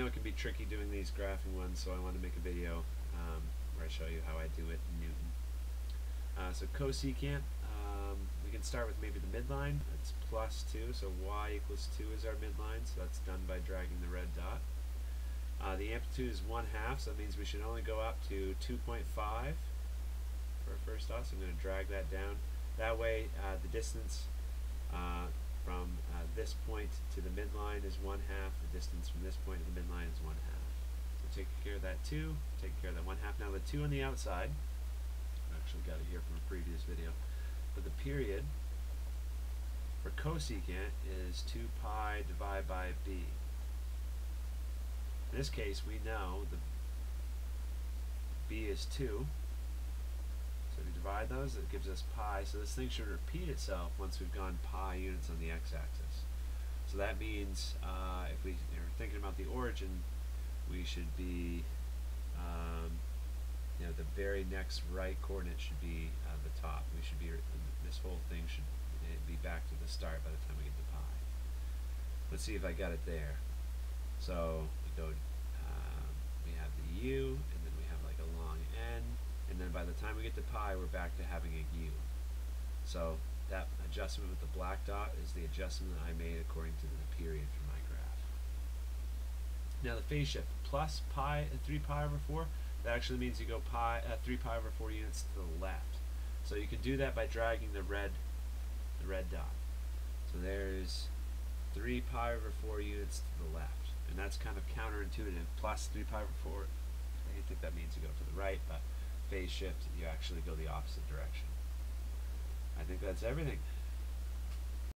know it can be tricky doing these graphing ones, so I want to make a video um, where I show you how I do it in Knewton. Uh, so cosecant, um, we can start with maybe the midline. It's plus 2, so y equals 2 is our midline, so that's done by dragging the red dot. Uh, the amplitude is 1 half, so that means we should only go up to 2.5 for our first dot, so I'm going to drag that down. That way, uh, the distance this point to the midline is 1 half, the distance from this point to the midline is 1 half. So take care of that 2, take care of that 1 half. Now the 2 on the outside, I actually got it here from a previous video, but the period for cosecant is 2 pi divided by b. In this case, we know the b is 2. So if we divide those, it gives us pi. So this thing should repeat itself once we've gone pi units on the x-axis. So that means uh, if we are thinking about the origin, we should be, um, you know, the very next right coordinate should be uh, the top. We should be, this whole thing should be back to the start by the time we get to pi. Let's see if I got it there. So we go, um, we have the u, and then we have like a long n, and then by the time we get to pi, we're back to having a u. So that adjustment with the black dot is the adjustment that I made according to the period for my graph. Now the phase shift, plus pi, uh, 3 pi over 4, that actually means you go pi, uh, 3 pi over 4 units to the left. So you can do that by dragging the red, the red dot. So there's 3 pi over 4 units to the left and that's kind of counterintuitive. Plus 3 pi over 4, I think that means you go to the right, but phase shift, you actually go the opposite direction. That's everything.